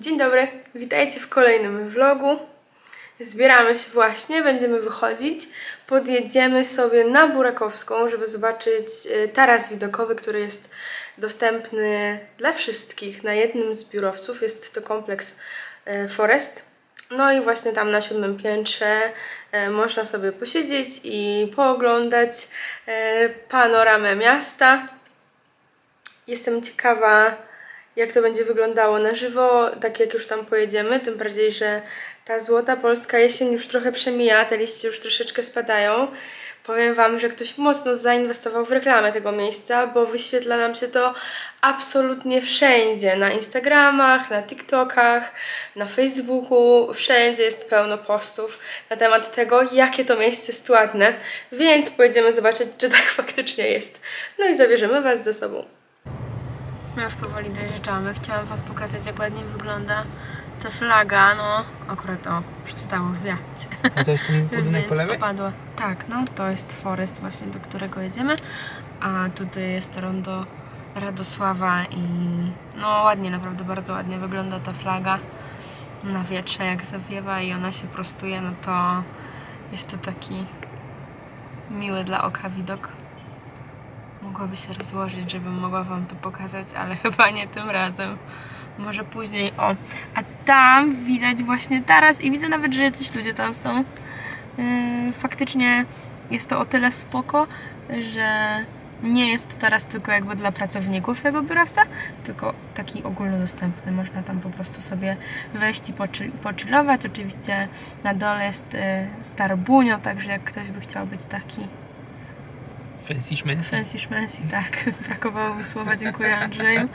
Dzień dobry, witajcie w kolejnym vlogu. Zbieramy się właśnie, będziemy wychodzić. Podjedziemy sobie na Burakowską, żeby zobaczyć e, taras widokowy, który jest dostępny dla wszystkich na jednym z biurowców. Jest to kompleks e, Forest. No i właśnie tam na siódmym piętrze e, można sobie posiedzieć i pooglądać panoramę miasta. Jestem ciekawa, jak to będzie wyglądało na żywo, tak jak już tam pojedziemy, tym bardziej, że ta złota polska jesień już trochę przemija, te liście już troszeczkę spadają. Powiem Wam, że ktoś mocno zainwestował w reklamę tego miejsca, bo wyświetla nam się to absolutnie wszędzie. Na Instagramach, na TikTokach, na Facebooku, wszędzie jest pełno postów na temat tego, jakie to miejsce jest ładne, więc pojedziemy zobaczyć, czy tak faktycznie jest. No i zabierzemy Was ze sobą. No już powoli dojeżdżamy. Chciałam Wam pokazać, jak ładnie wygląda ta flaga. No, akurat to przestało wiać. A to jest ten budynek po lewej? opadło. Tak, no, to jest Forest właśnie, do którego jedziemy. A tutaj jest rondo Radosława i no ładnie, naprawdę bardzo ładnie wygląda ta flaga na wietrze, jak zawiewa i ona się prostuje, no to jest to taki miły dla oka widok. Mogłaby się rozłożyć, żebym mogła Wam to pokazać, ale chyba nie tym razem. Może później. O, a tam widać właśnie taras i widzę nawet, że jacyś ludzie tam są. Yy, faktycznie jest to o tyle spoko, że nie jest to teraz tylko jakby dla pracowników tego biurowca, tylko taki ogólnodostępny. Można tam po prostu sobie wejść i poczy- pochillować. Oczywiście na dole jest yy, Starbunio, także jak ktoś by chciał być taki Fancy szmensy. Fancy szmensy, tak. Brakowało mi słowa, dziękuję Andrzeju.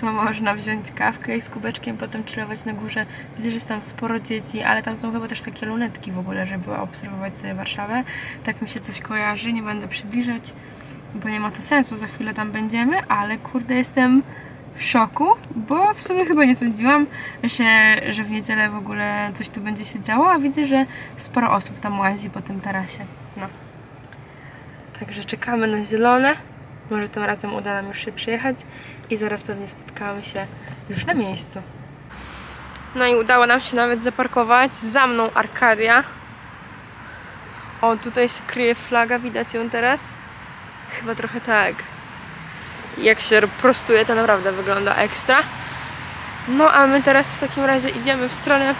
To można wziąć kawkę i z kubeczkiem potem chillować na górze. Widzę, że jest tam sporo dzieci, ale tam są chyba też takie lunetki w ogóle, żeby obserwować sobie Warszawę. Tak mi się coś kojarzy, nie będę przybliżać, bo nie ma to sensu, za chwilę tam będziemy, ale kurde jestem w szoku, bo w sumie chyba nie sądziłam, że, że w niedzielę w ogóle coś tu będzie się działo, a widzę, że sporo osób tam łazi po tym tarasie. No. Także czekamy na zielone. Może tym razem uda nam już się przyjechać i zaraz pewnie spotkamy się już na miejscu. No i udało nam się nawet zaparkować. Za mną Arkadia. O, tutaj się kryje flaga, widać ją teraz? Chyba trochę tak. Jak się prostuje, to naprawdę wygląda ekstra. No a my teraz w takim razie idziemy w stronę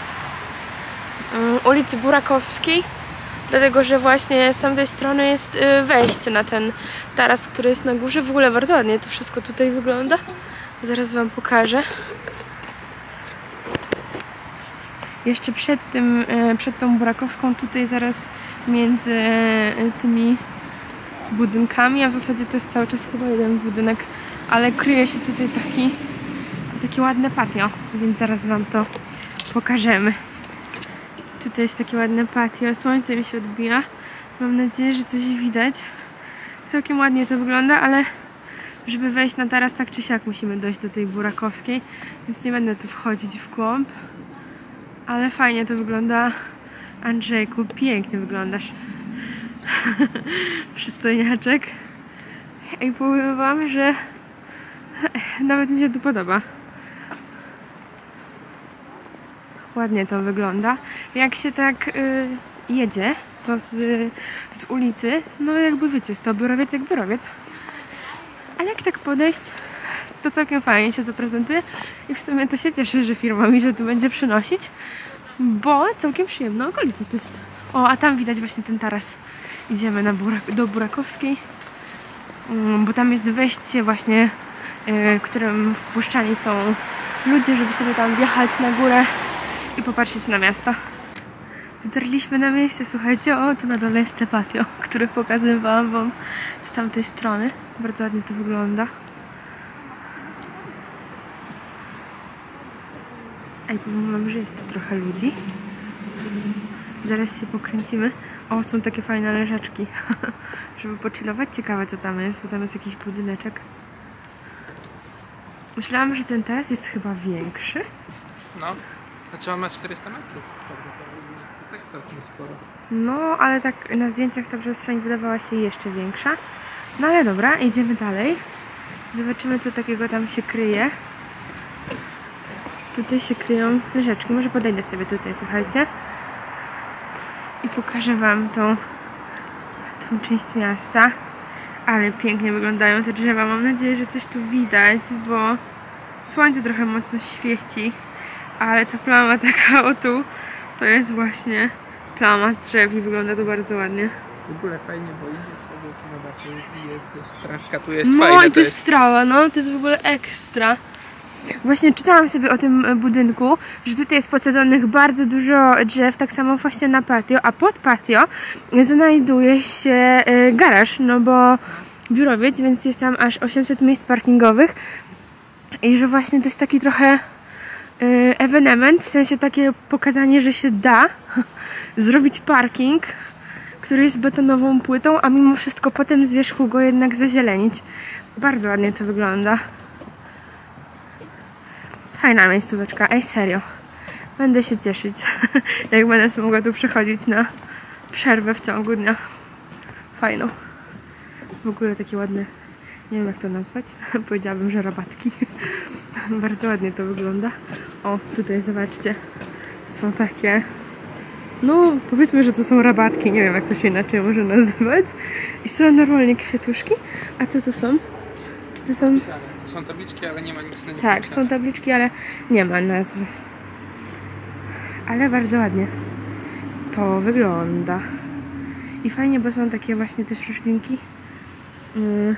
mm, ulicy Burakowskiej dlatego że właśnie z tamtej strony jest y, wejście na ten taras, który jest na górze. W ogóle bardzo ładnie to wszystko tutaj wygląda. Zaraz Wam pokażę. Jeszcze przed tym, y, przed tą Burakowską, tutaj zaraz między y, tymi budynkami, a w zasadzie to jest cały czas chyba jeden budynek, ale kryje się tutaj taki, takie ładne patio, więc zaraz Wam to pokażemy. Tutaj jest takie ładne patio, słońce mi się odbija. Mam nadzieję, że coś widać. Całkiem ładnie to wygląda, ale żeby wejść na taras tak czy siak musimy dojść do tej Burakowskiej, więc nie będę tu wchodzić w głąb. Ale fajnie to wygląda. Andrzejku, pięknie wyglądasz. Przystojniaczek. I powiem wam, że nawet mi się tu podoba. Ładnie to wygląda. Jak się tak y, jedzie, to z, z ulicy, no jakby wiecie, jest to biurowiec jak biurowiec. Ale jak tak podejść, to całkiem fajnie się to prezentuje i w sumie to się cieszę, że firma mi się tu będzie przynosić, bo całkiem przyjemna okolica to jest. O, a tam widać właśnie ten taras. Idziemy na Burak do Burakowskiej, mm, bo tam jest wejście właśnie, y, którym wpuszczani są ludzie, żeby sobie tam wjechać na górę i popatrzeć na miasto. Dotarliśmy na miejsce, słuchajcie, o tu na dole jest te patio, które pokazywałam wam z tamtej strony. Bardzo ładnie to wygląda. Ej, powiem wam, że jest tu trochę ludzi. Zaraz się pokręcimy. O, są takie fajne leżaczki, żeby pochillować. Ciekawe co tam jest, bo tam jest jakiś budyneczek. Myślałam, że ten teraz jest chyba większy. No. Znaczy on ma 400 metrów. Prawda? To jest tak całkiem sporo. No, ale tak na zdjęciach ta przestrzeń wydawała się jeszcze większa. No ale dobra, idziemy dalej. Zobaczymy, co takiego tam się kryje. Tutaj się kryją rzeczki. Może podejdę sobie tutaj, słuchajcie. I pokażę Wam tą, tą część miasta. Ale pięknie wyglądają te drzewa. Mam nadzieję, że coś tu widać, bo słońce trochę mocno świeci. Ale ta plama taka o tu, to jest właśnie plama z drzew i wygląda to bardzo ładnie. W ogóle fajnie, bo idziesz sobie tu na dachu i jest też trawka, tu jest No fajne. i to jest strawa, no to jest w ogóle ekstra. Właśnie czytałam sobie o tym e, budynku, że tutaj jest posadzonych bardzo dużo drzew, tak samo właśnie na patio, a pod patio znajduje się e, garaż, no bo biurowiec, więc jest tam aż 800 miejsc parkingowych i że właśnie to jest taki trochę ewenement, w sensie takie pokazanie, że się da zrobić parking, który jest betonową płytą, a mimo wszystko potem z wierzchu go jednak zazielenić. Bardzo ładnie to wygląda. Fajna miejscóweczka, ej serio. Będę się cieszyć, jak będę mogła tu przychodzić na przerwę w ciągu dnia. Fajno. W ogóle takie ładne, nie wiem jak to nazwać, powiedziałabym, że rabatki. Bardzo ładnie to wygląda. O, tutaj zobaczcie, są takie no, powiedzmy, że to są rabatki, nie wiem jak to się inaczej może nazywać. I są normalnie kwiatuszki. A co to są? Czy to są... To są tabliczki, ale nie ma nic na nich Tak, są tabliczki, ale nie ma nazwy. Ale bardzo ładnie to wygląda. I fajnie, bo są takie właśnie też roślinki. Yy,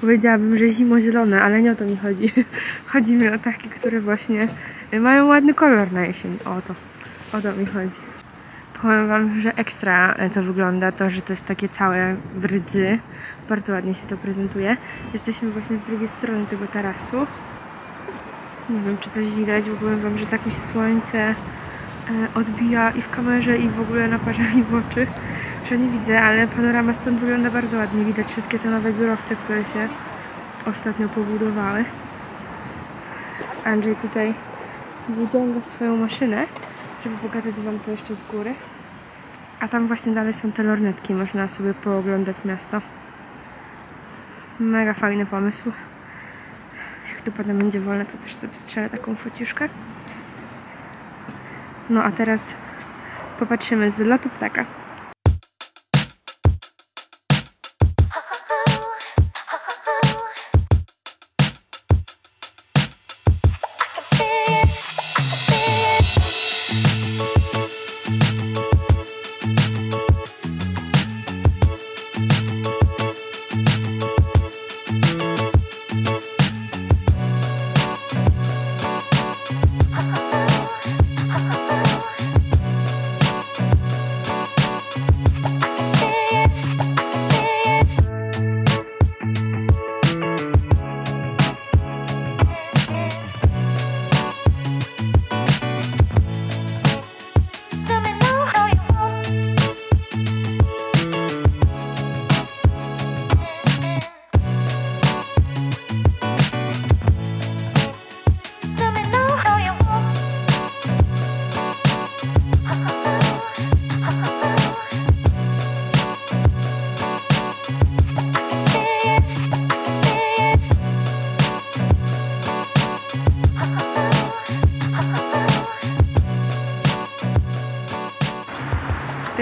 powiedziałabym, że zimozielone, ale nie o to mi chodzi. Chodzi mi o takie, które właśnie mają ładny kolor na jesień. O to. O to mi chodzi. Powiem Wam, że ekstra to wygląda, to, że to jest takie całe w rdzy. Bardzo ładnie się to prezentuje. Jesteśmy właśnie z drugiej strony tego tarasu. Nie wiem, czy coś widać, bo powiem Wam, że tak mi się słońce e, odbija i w kamerze, i w ogóle naparza mi w oczy, że nie widzę, ale panorama stąd wygląda bardzo ładnie. Widać wszystkie te nowe biurowce, które się ostatnio pobudowały. Andrzej tutaj wyciąga swoją maszynę, żeby pokazać Wam to jeszcze z góry. A tam właśnie dalej są te lornetki, można sobie pooglądać miasto. Mega fajny pomysł. Jak tu potem będzie wolne, to też sobie strzelę taką fociuszkę. No a teraz popatrzymy z lotu ptaka.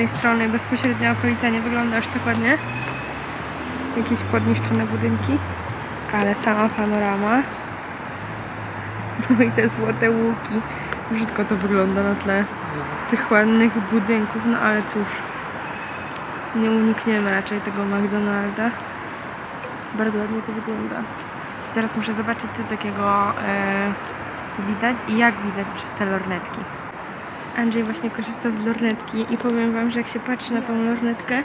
Tej strony bezpośrednia okolica nie wygląda aż tak ładnie. Jakieś podniszczone budynki, ale sama panorama. No i te złote łuki. Brzydko to wygląda na tle tych ładnych budynków, no ale cóż. Nie unikniemy raczej tego McDonalda. Bardzo ładnie to wygląda. Zaraz muszę zobaczyć, co takiego e, widać i jak widać przez te lornetki. Andrzej właśnie korzysta z lornetki i powiem Wam, że jak się patrzy na tą lornetkę,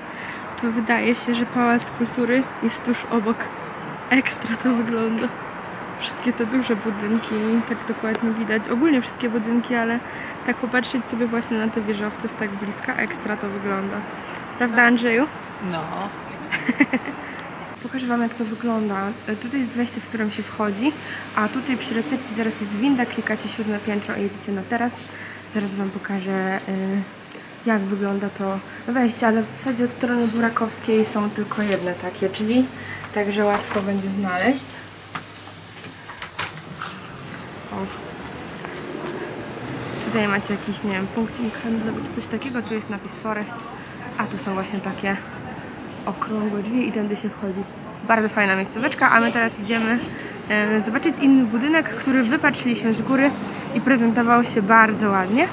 to wydaje się, że Pałac Kultury jest tuż obok. Ekstra to wygląda. Wszystkie te duże budynki, tak dokładnie widać. Ogólnie wszystkie budynki, ale tak popatrzeć sobie właśnie na te wieżowce z tak bliska, ekstra to wygląda. Prawda Andrzeju? No. Pokażę Wam jak to wygląda. Tutaj jest wejście, w którym się wchodzi, a tutaj przy recepcji zaraz jest winda, klikacie siódme piętro i jedziecie na teraz. Zaraz Wam pokażę y, jak wygląda to wejście, ale w zasadzie od strony burakowskiej są tylko jedne takie, czyli także łatwo będzie znaleźć. O, Tutaj macie jakiś, nie wiem, punkcik handlowy czy coś takiego. Tu jest napis Forest, a tu są właśnie takie okrągłe drzwi i tędy się wchodzi. Bardzo fajna miejscóweczka, a my teraz idziemy e, zobaczyć inny budynek, który wypatrzyliśmy z góry i prezentował się bardzo ładnie.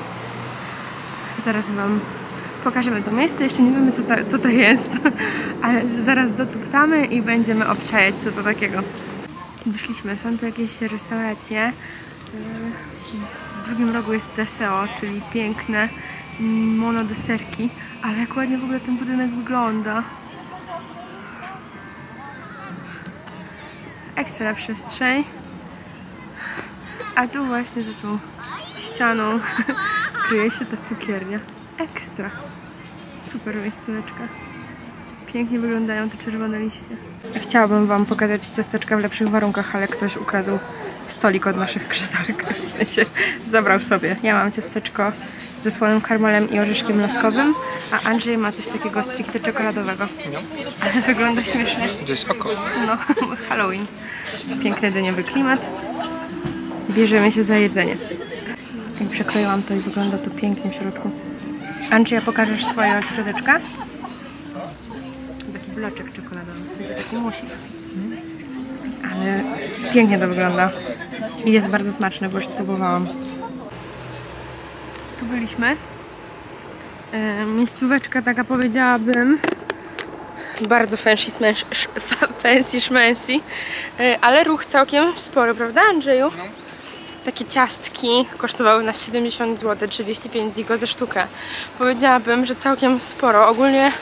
Zaraz Wam pokażemy to miejsce. Jeszcze nie wiemy, co to, co to jest, ale zaraz dotuptamy i będziemy obczajać, co to takiego. Doszliśmy, są tu jakieś restauracje. W drugim rogu jest Deseo, czyli piękne monodeserki, ale jak ładnie w ogóle ten budynek wygląda. Ekstra przestrzeń. A tu właśnie za tą ścianą kryje się ta cukiernia. Ekstra. Super miejscóweczka. Pięknie wyglądają te czerwone liście. Chciałabym Wam pokazać ciasteczka w lepszych warunkach, ale ktoś ukradł stolik od naszych krzesełek. W sensie zabrał sobie. Ja mam ciasteczko ze słonym karmelem i orzeszkiem laskowym, a Andrzej ma coś takiego stricte czekoladowego. No. Ale wygląda śmiesznie. To jest oko. No, Halloween. Piękny dyniowy klimat. Bierzemy się za jedzenie. Jak przekroiłam to i wygląda to pięknie w środku. Andrzej, pokażesz swoje od środeczka? Taki bloczek czekoladowy, w sensie taki musik. Ale pięknie to wygląda. I jest bardzo smaczne, bo już spróbowałam. Tu byliśmy. E, miejscóweczka taka powiedziałabym bardzo fancy, smash, fancy szmancy, E, ale ruch całkiem spory, prawda Andrzeju? No. Takie ciastki kosztowały nas 70 zł, 35 ziko za sztukę. Powiedziałabym, że całkiem sporo. Ogólnie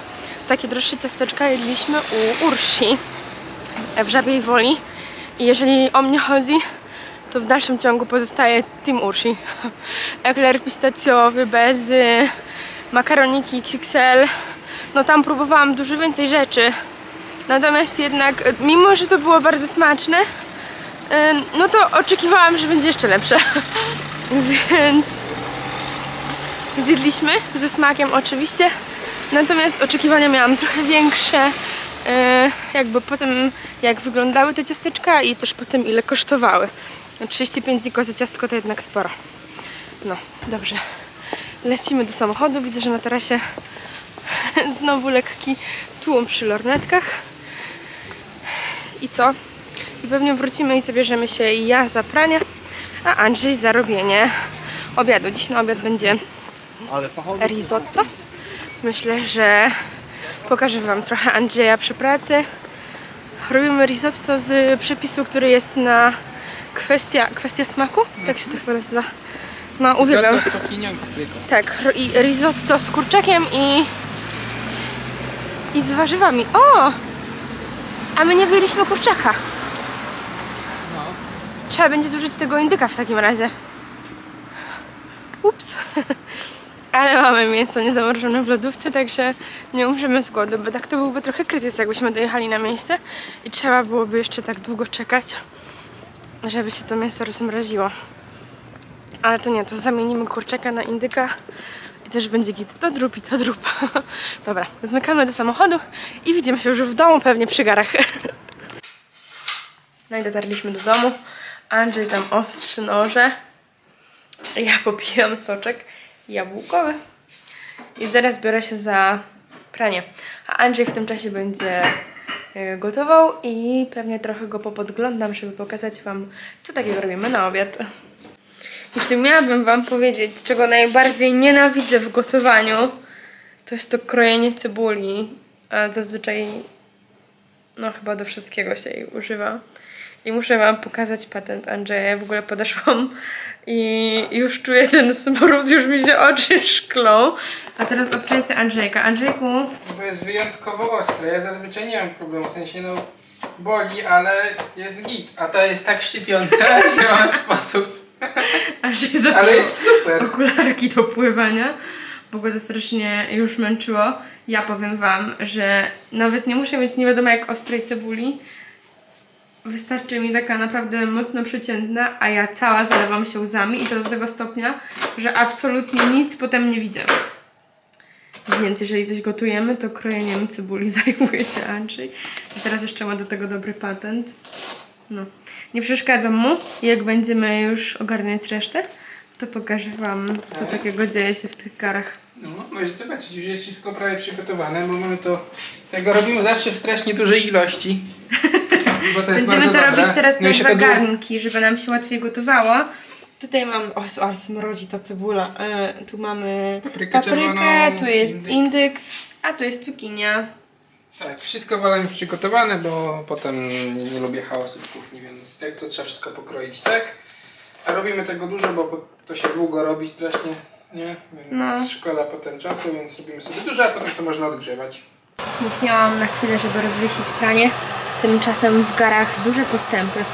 takie droższe ciasteczka jedliśmy u Ursi w Żabiej Woli i jeżeli o mnie chodzi, to w dalszym ciągu pozostaje Team Ursi. Ekler pistacjowy, bezy, makaroniki XXL. No tam próbowałam dużo więcej rzeczy. Natomiast jednak, mimo że to było bardzo smaczne, no to oczekiwałam, że będzie jeszcze lepsze. Więc zjedliśmy ze smakiem oczywiście. Natomiast oczekiwania miałam trochę większe. e, Jakby po tym, jak wyglądały te ciasteczka i też po tym, ile kosztowały. 35 ziko za ciastko to jednak sporo. No, dobrze. Lecimy do samochodu. Widzę, że na tarasie znowu lekki tłum przy lornetkach. I co? I pewnie wrócimy i zabierzemy się ja za pranie, a Andrzej za robienie obiadu. Dziś na obiad będzie risotto. Myślę, że pokażę Wam trochę Andrzeja przy pracy. Robimy risotto z przepisu, który jest na kwestia, kwestia smaku? Jak się to chyba nazywa? No, uwielbiam. Risotto z cukinią i papryką. Tak, i risotto z kurczakiem i i z warzywami. O! A my nie wyjęliśmy kurczaka. Trzeba będzie zużyć tego indyka w takim razie. Ups. Ale mamy mięso niezamrożone w lodówce, także nie umrzemy z głodu, bo tak to byłby trochę kryzys, jakbyśmy dojechali na miejsce i trzeba byłoby jeszcze tak długo czekać, żeby się to mięso rozmroziło. Ale to nie, to zamienimy kurczaka na indyka i też będzie git. To drup i to drup. Dobra, zmykamy do samochodu i widzimy się już w domu, pewnie przy garach. No i dotarliśmy do domu. Andrzej tam ostrzy noże. Ja popijam soczek jabłkowy. I zaraz biorę się za pranie. A Andrzej w tym czasie będzie e, gotował i pewnie trochę go popodglądam, żeby pokazać Wam, co takiego robimy na obiad. Jeśli miałabym Wam powiedzieć, czego najbardziej nienawidzę w gotowaniu, to jest to krojenie cebuli. A zazwyczaj, no chyba do wszystkiego się jej używa. I muszę Wam pokazać patent Andrzeja. Ja w ogóle podeszłam i już czuję ten smród, już mi się oczy szklą. A teraz obczajcie Andrzejka. Andrzejku, Bo jest wyjątkowo ostre. Ja zazwyczaj nie mam problemu, w sensie no boli, ale jest git. A ta jest tak szczypiąca, że ma sposób. Ale jest super. okularki do pływania, bo go to strasznie już męczyło. Ja powiem Wam, że nawet nie muszę mieć nie wiadomo jak ostrej cebuli. Wystarczy mi taka naprawdę mocno przeciętna, a ja cała zalewam się łzami i to do tego stopnia, że absolutnie nic potem nie widzę. Więc jeżeli coś gotujemy, to krojeniem cebuli zajmuje się Andrzej. I teraz jeszcze ma do tego dobry patent. No. Nie przeszkadzam mu. Jak będziemy już ogarniać resztę, to pokażę Wam, co takiego dzieje się w tych garach. No, możecie zobaczyć, już jest wszystko prawie przygotowane, bo mamy to... Tego robimy zawsze w strasznie dużej ilości. Bo to jest Będziemy to bardzo robić dobre. teraz No na dwa garnki, żeby nam się łatwiej gotowało. Tutaj mam, o, ale smrodzi ta cebula. E, tu mamy Paprykę czerwoną, tu jest indyk. indyk, a tu jest cukinia. Tak, wszystko wolę mieć przygotowane, bo potem nie, nie lubię chaosu w kuchni, więc tak to trzeba wszystko pokroić tak. A robimy tego dużo, bo to się długo robi strasznie, nie? Więc No. szkoda potem czasu, więc robimy sobie dużo, a potem to można odgrzewać. Zniknęłam na chwilę, żeby rozwiesić pranie. Tymczasem w garach duże postępy.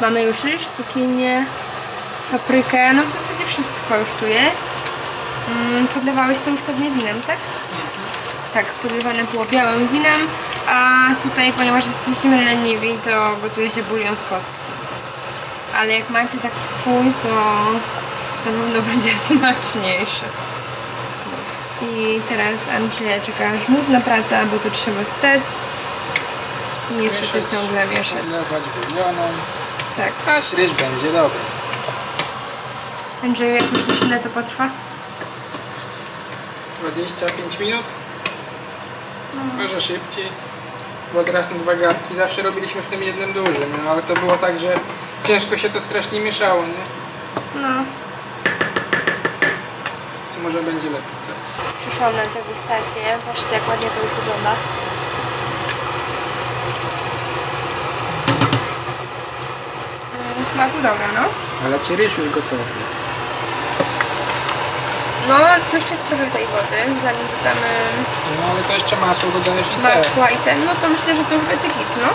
Mamy już ryż, cukinię, paprykę, no w zasadzie wszystko już tu jest. Mm, podlewałeś to już pewnie winem, tak? Tak, podlewane było białym winem, a tutaj, ponieważ jesteśmy leniwi, to gotuje się bulion z kostki. Ale jak macie taki swój, to na pewno będzie smaczniejszy. I teraz Andrzeja czeka żmudna praca, bo to trzeba stać. I niestety Mieszać, ciągle mieszać. Podlewać Tak. aż ryż będzie dobry. Andrzeju, jak myślisz, ile to potrwa? 25 minut. Może szybciej. Bo teraz na dwa garnki zawsze robiliśmy w tym jednym dużym, no, ale to było tak, że ciężko się to strasznie mieszało, nie? No. Co może będzie lepiej teraz. Przyszłam na degustację. Patrzcie, jak ładnie to już wygląda. Mm, Smaku dobra, no. Ale ci ryż już gotowy. No, to jeszcze jest trochę tej wody, zanim dodamy No ale to jeszcze masło dodajesz i ser. masła i ten, no to myślę, że to już będzie git, no.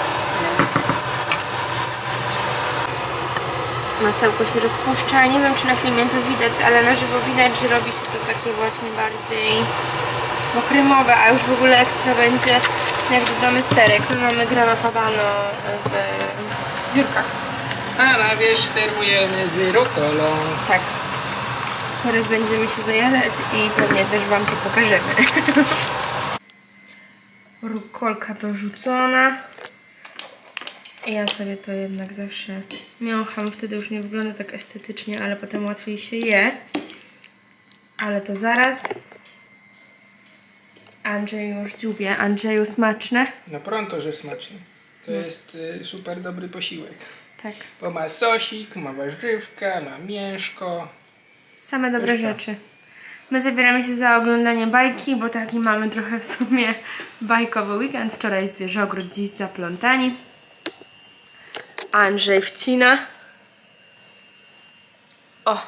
Masełko się rozpuszcza, nie wiem czy na filmie to widać, ale na żywo widać, że robi się to takie właśnie bardziej no kremowe, a już w ogóle ekstra będzie jak dodamy serek. My mamy grana padano w dziurkach. A na wierzch serwujemy z rukolą. Tak. Teraz będziemy się zajadać i pewnie też Wam to pokażemy. Rukolka dorzucona. Ja sobie to jednak zawsze miącham, wtedy już nie wygląda tak estetycznie, ale potem łatwiej się je. Ale to zaraz. Andrzej już dziubie. Andrzeju smaczne? No pronto, że smacznie. To jest y, super dobry posiłek. Tak. Bo ma sosik, ma warzywka, ma mięszko. Same dobre rzeczy. My zabieramy się za oglądanie bajki, bo taki mamy trochę w sumie bajkowy weekend. Wczoraj zwierzogród, dziś zaplątani. Andrzej wcina. O,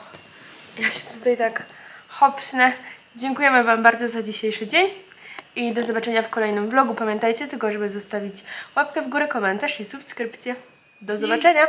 ja się tutaj tak hopsnę. Dziękujemy Wam bardzo za dzisiejszy dzień i do zobaczenia w kolejnym vlogu. Pamiętajcie tylko, żeby zostawić łapkę w górę, komentarz i subskrypcję. Do zobaczenia!